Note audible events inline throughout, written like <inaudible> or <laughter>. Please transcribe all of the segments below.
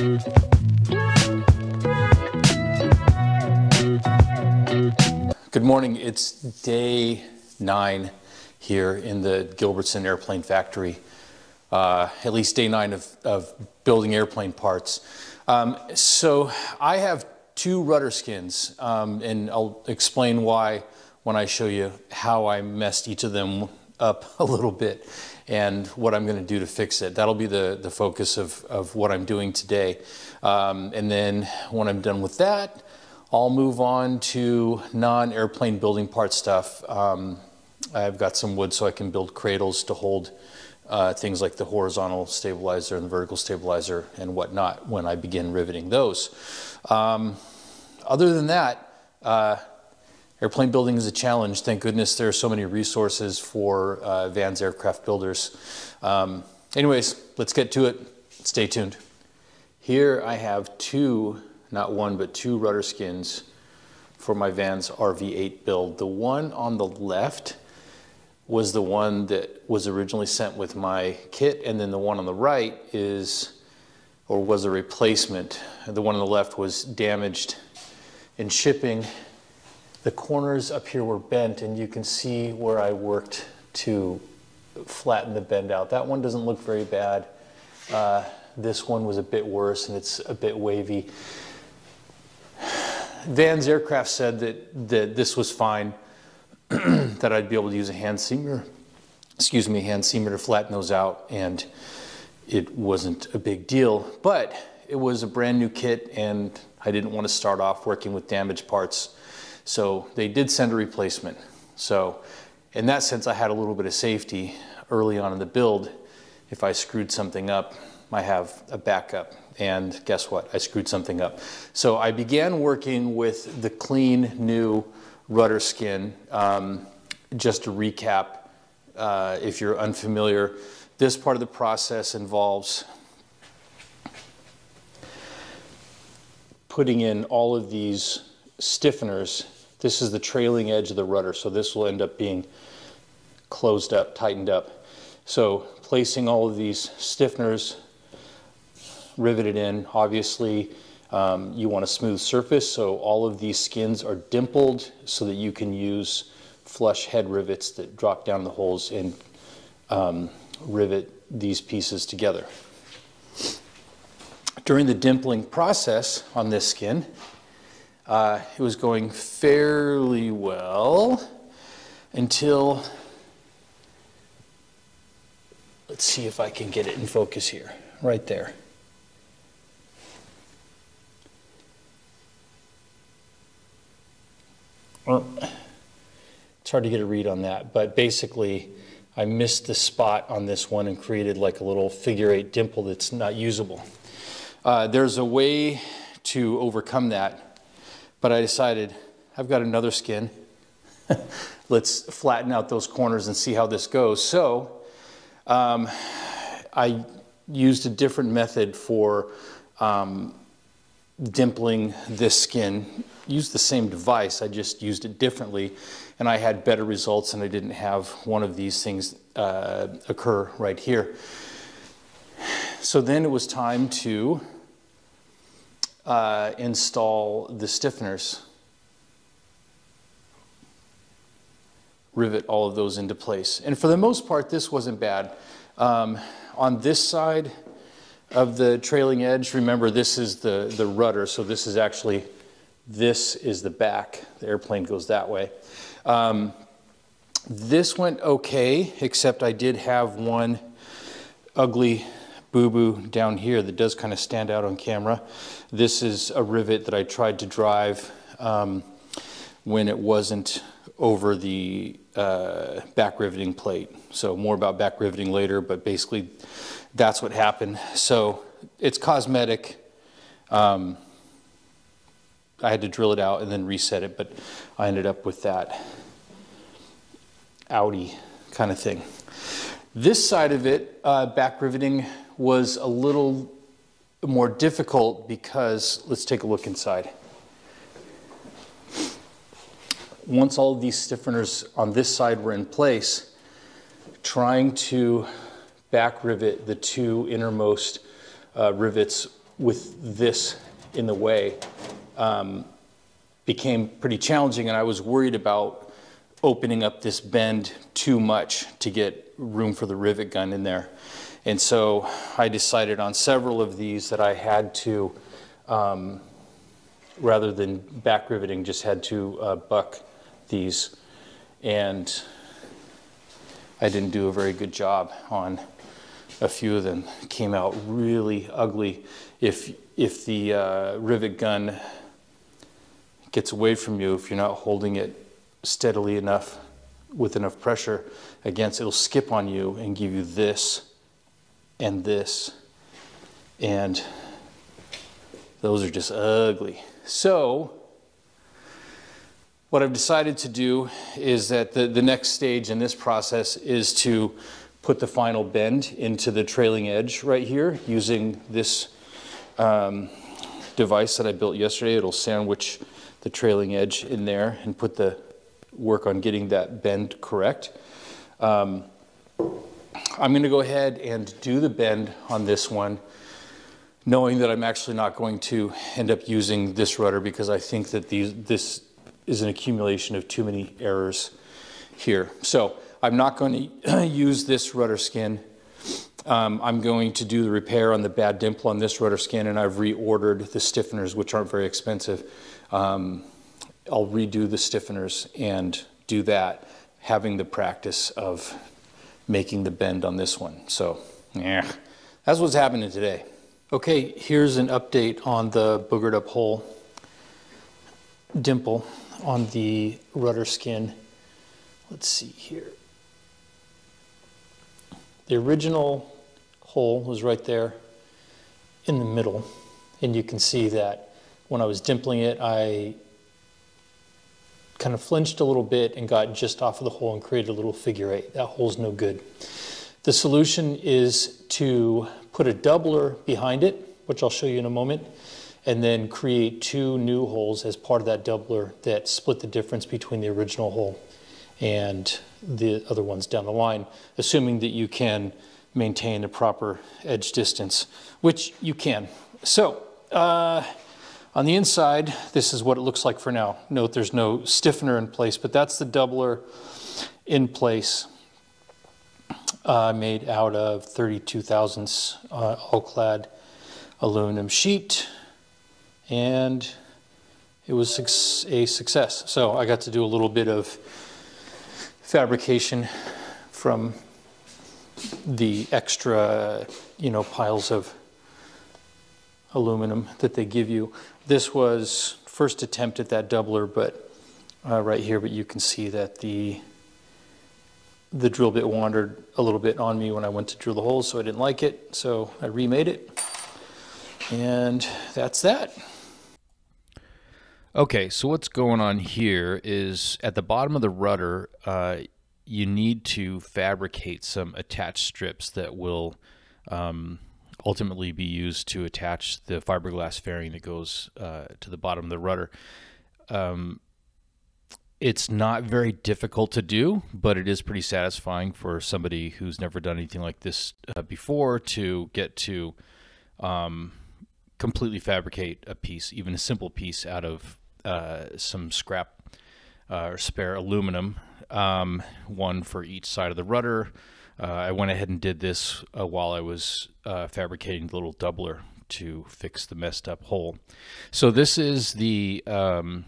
Good morning. It's day nine here in the Gilbertson Airplane Factory. Uh, at least day nine of, of building airplane parts. Um, so I have two rudder skins, um, and I'll explain why when I show you how I messed each of them up <laughs> a little bit and what I'm going to do to fix it. That'll be the, the focus of, of what I'm doing today. Um, and then when I'm done with that, I'll move on to non-airplane building part stuff. Um, I've got some wood so I can build cradles to hold uh, things like the horizontal stabilizer and the vertical stabilizer and whatnot when I begin riveting those. Um, other than that, uh, airplane building is a challenge. Thank goodness there are so many resources for uh, Vans aircraft builders. Um, anyways, let's get to it. Stay tuned. Here I have two not one, but two rudder skins for my Vans RV8 build. The one on the left was the one that was originally sent with my kit, and then the one on the right is, or was a replacement. The one on the left was damaged in shipping. The corners up here were bent, and you can see where I worked to flatten the bend out. That one doesn't look very bad. Uh, this one was a bit worse, and it's a bit wavy. Vans Aircraft said that, that this was fine, <clears throat> that I'd be able to use a hand seamer, excuse me, hand seamer to flatten those out, and it wasn't a big deal. But it was a brand new kit, and I didn't want to start off working with damaged parts. So they did send a replacement. So in that sense, I had a little bit of safety early on in the build. If I screwed something up, I have a backup and guess what? I screwed something up. So I began working with the clean new rudder skin. Um, just to recap, uh, if you're unfamiliar, this part of the process involves putting in all of these stiffeners. This is the trailing edge of the rudder, so this will end up being closed up, tightened up. So placing all of these stiffeners riveted in. Obviously, um, you want a smooth surface, so all of these skins are dimpled so that you can use flush head rivets that drop down the holes and um, rivet these pieces together. During the dimpling process on this skin, uh, it was going fairly well until, let's see if I can get it in focus here, right there. Well, it's hard to get a read on that, but basically, I missed the spot on this one and created like a little figure eight dimple that's not usable. Uh, there's a way to overcome that, but I decided I've got another skin. <laughs> Let's flatten out those corners and see how this goes. So um, I used a different method for um, dimpling this skin. Used the same device, I just used it differently, and I had better results, and I didn't have one of these things uh, occur right here. So then it was time to uh, install the stiffeners. Rivet all of those into place. And for the most part, this wasn't bad. Um, on this side, of the trailing edge. Remember, this is the, the rudder, so this is actually, this is the back. The airplane goes that way. Um, this went okay, except I did have one ugly boo-boo down here that does kind of stand out on camera. This is a rivet that I tried to drive um, when it wasn't over the uh, back riveting plate. So more about back riveting later, but basically that's what happened. So it's cosmetic. Um, I had to drill it out and then reset it, but I ended up with that Audi kind of thing. This side of it, uh, back riveting, was a little more difficult because let's take a look inside. Once all of these stiffeners on this side were in place, trying to back rivet the two innermost uh, rivets with this in the way um, became pretty challenging, and I was worried about opening up this bend too much to get room for the rivet gun in there. And so I decided on several of these that I had to, um, rather than back riveting, just had to uh, buck these. And I didn't do a very good job on a few of them. Came out really ugly. If, if the uh, rivet gun gets away from you, if you're not holding it steadily enough with enough pressure against, it'll skip on you and give you this and this. And those are just ugly. So, what I've decided to do is that the, the next stage in this process is to put the final bend into the trailing edge right here using this um, device that I built yesterday. It'll sandwich the trailing edge in there and put the work on getting that bend correct. Um, I'm going to go ahead and do the bend on this one, knowing that I'm actually not going to end up using this rudder because I think that these, this is an accumulation of too many errors here. So I'm not going to <clears throat> use this rudder skin. Um, I'm going to do the repair on the bad dimple on this rudder skin and I've reordered the stiffeners, which aren't very expensive. Um, I'll redo the stiffeners and do that, having the practice of making the bend on this one. So, yeah, that's what's happening today. Okay, here's an update on the boogered up hole dimple on the rudder skin. Let's see here. The original hole was right there in the middle, and you can see that when I was dimpling it, I kind of flinched a little bit and got just off of the hole and created a little figure eight. That hole's no good. The solution is to put a doubler behind it, which I'll show you in a moment, and then create two new holes as part of that doubler that split the difference between the original hole and the other ones down the line, assuming that you can maintain the proper edge distance, which you can. So, uh, on the inside, this is what it looks like for now. Note there's no stiffener in place, but that's the doubler in place uh, made out of 32 thousandths uh, Alclad aluminum sheet. And it was a success. So I got to do a little bit of fabrication from the extra, you know, piles of aluminum that they give you. This was first attempt at that doubler, but uh, right here, but you can see that the the drill bit wandered a little bit on me when I went to drill the holes, so I didn't like it. So I remade it, and that's that. Okay, so what's going on here is at the bottom of the rudder, uh, you need to fabricate some attached strips that will um, ultimately be used to attach the fiberglass fairing that goes uh, to the bottom of the rudder. Um, it's not very difficult to do, but it is pretty satisfying for somebody who's never done anything like this uh, before to get to um, completely fabricate a piece, even a simple piece, out of uh, some scrap uh, or spare aluminum, um, one for each side of the rudder, uh, I went ahead and did this uh, while I was uh, fabricating the little doubler to fix the messed up hole. So this is the um,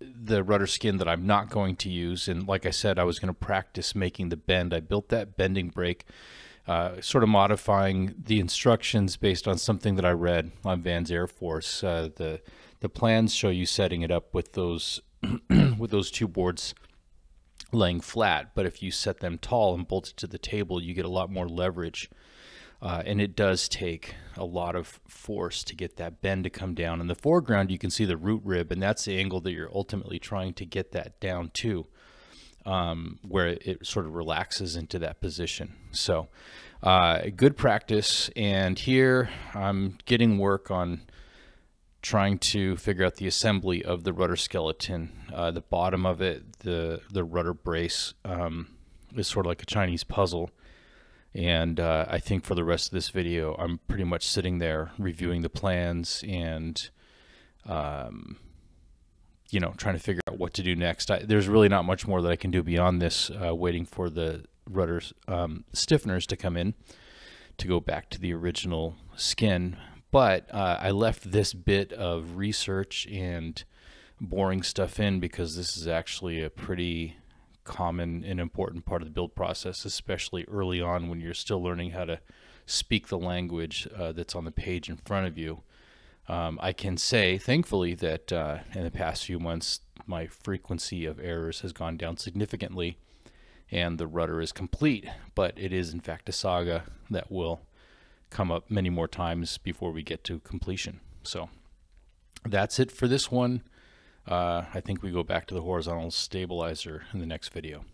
the rudder skin that I'm not going to use. And like I said, I was going to practice making the bend. I built that bending brake, uh, sort of modifying the instructions based on something that I read on Van's Air Force. Uh, the the plans show you setting it up with those <clears throat> with those two boards laying flat. But if you set them tall and bolt it to the table, you get a lot more leverage. Uh, and it does take a lot of force to get that bend to come down. In the foreground, you can see the root rib, and that's the angle that you're ultimately trying to get that down to, um, where it sort of relaxes into that position. So, uh, good practice. And here I'm getting work on trying to figure out the assembly of the rudder skeleton. Uh, the bottom of it, the the rudder brace, um, is sort of like a Chinese puzzle, And uh, I think for the rest of this video, I'm pretty much sitting there reviewing the plans and, um, you know, trying to figure out what to do next. I, there's really not much more that I can do beyond this, uh, waiting for the rudder um, stiffeners to come in to go back to the original skin. But uh, I left this bit of research and boring stuff in because this is actually a pretty common and important part of the build process, especially early on when you're still learning how to speak the language uh, that's on the page in front of you. Um, I can say, thankfully, that uh, in the past few months, my frequency of errors has gone down significantly and the rudder is complete, but it is in fact a saga that will come up many more times before we get to completion. So that's it for this one. Uh, I think we go back to the horizontal stabilizer in the next video.